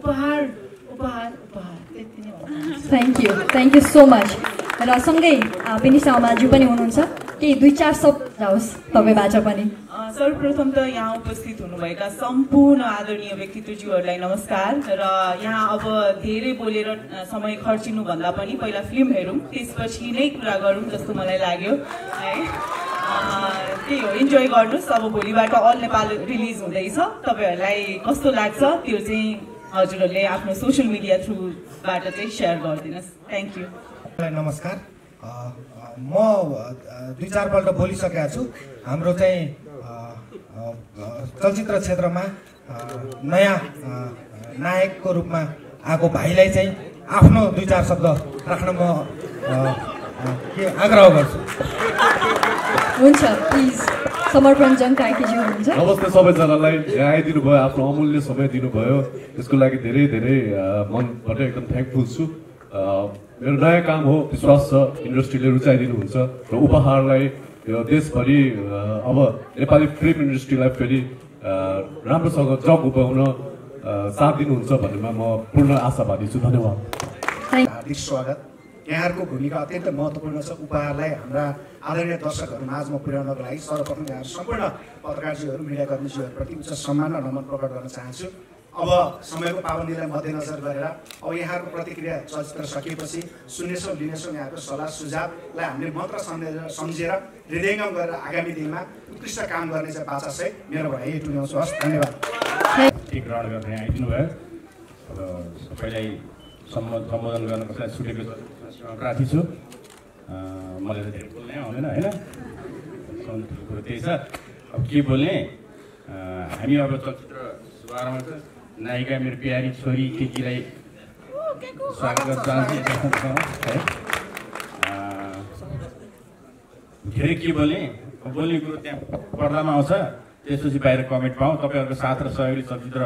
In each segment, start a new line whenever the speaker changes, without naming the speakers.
उपहार उपहार उपहार। त्यति नै हो।
Thank you thank you so much र सँगै अ, विनिसा अमाज्यू पनि हुनुहुन्छ। केही दुई चार शब्द जाओस् तपाईँबाट पनि।
सर्वप्रथम त यहाँ उपस्थित हुनुभएका सम्पूर्ण आदरणीय व्यक्तित्वज्यूहरूलाई नमस्कार। र यहाँ अब धेरै बोलेर समय खर्चिनुभन्दा पनि पहिला फिल्म हेरौँ त्यसपछि नै कुरा गरौँ जस्तो मलाई लाग्यो। है। त्यही हो इन्जोय गर्नुहोस्। अब भोलिबाट अल नेपाल रिलिज हुँदैछ। तपाईँहरूलाई कस्तो लाग्छ त्यो चाहिँ हजुरहरूले आफ्नो सोसियल मिडिया थ्रुबाट चाहिँ सेयर गरिदिनुहोस्. थ्याङ्क यू
नमस्कार। म दुई चारपल्ट बोलिसकेका छु। हाम्रो चाहिँ चलचित्र क्षेत्रमा नयाँ नायकको रूपमा आएको भाइलाई चाहिँ आफ्नो दुई चार शब्द राख्न म के आग्रह गर्छु।
हुन्छ प्लिज समर्पण कार्कीजी हुनुहुन्छ।
नमस्ते सबैजनालाई। यहाँ आइदिनु भयो आफ्नो अमूल्य समय दिनुभयो। त्यसको लागि धेरै धेरै मनबाट एकदम थ्याङ्कफुल छु। मेरो नयाँ काम हो विश्वास छ इन्डस्ट्रीले रुचाइदिनुहुन्छ र उपहारलाई यो देशभरि अब नेपाली फिल्म इन्डस्ट्रीलाई फेरि राम्रोसँग जग उपाउन अ, साथ दिनुहुन्छ भन्नेमा म पूर्ण आशावादी छु। धन्यवाद।
हार्दिक स्वागत। यहाँहरूको भूमिका अत्यन्त महत्त्वपूर्ण छ। उपहारलाई हाम्रा आदरणीय दर्शकहरू माझमा पुर्याउनको लागि सर्वप्रथम यहाँहरू सम्पूर्ण पत्रकारजीहरू मिडियाकर्मीज्यूहरूप्रति उच्च सम्मान र नमन प्रकट गर्न चाहन्छु। अब समयको पाबन्दीलाई मध्यनजर गरेर अब यहाँहरूको प्रतिक्रिया चलचित्र सकिएपछि सुन्नेछौँ लिनेछौँ यहाँको सल्लाह सुझावलाई हामीले मात्र सम्झेर सम्झेर हृदयङ्गम गरेर आगामी दिनमा उत्कृष्ट काम गर्ने चाहिँ बाचासहित मेरो भनाइ यही टुङ्ग्याउँछु। हस् धन्यवाद।
ग्रहण यहाँ आइदिनु भयो। सबैलाई सम्बोधन गर्न कसैलाई छुटेको प्रार्थी छु। मलाई त धेरै बोल्नै आउँदैन होइन? कुरो त्यही छ। अब के बोल्ने? हामी अब चलचित्र शुभारम्भ छ नायिका मेरो प्यारी छोरी केटीलाई स्वागत गर्न चाहन्छु है धेरै के बोल्ने? बोल्ने कुरो त्यहाँ पर्दामा आउँछ। त्यसपछि बाहिर कमेन्ट पाऊँ। तपाईँहरूको साथ र सहयोगले चलचित्र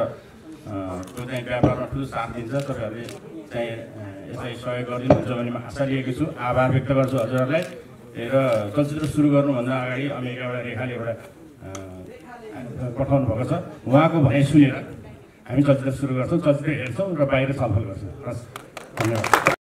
अँ, को चाहिँ व्यापारमा ठुलो साथ दिन्छ तपाईँहरूले चाहिँ यसलाई सहयोग गरिदिनुहुन्छ भन्ने म आशा लिएको छु। आभार व्यक्त गर्छु हजुरहरूलाई। र चलचित्र सुरु गर्नुभन्दा अगाडि अमेरिकाबाट रेखाले एउटा पठाउनु भएको छ। उहाँको भनाइ सुनेर हामी चलचित्र सुरु गर्छौँ चलचित्र हेर्छौँ र बाहिर छलफल गर्छौँ। हस् धन्यवाद।